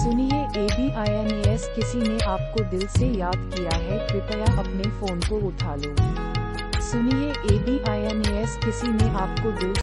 सुनिए A B I N S किसी ने आपको दिल से याद किया है, कृपया अपने फ़ोन को उठा लो। सुनिए A B I N S किसी ने आपको दिल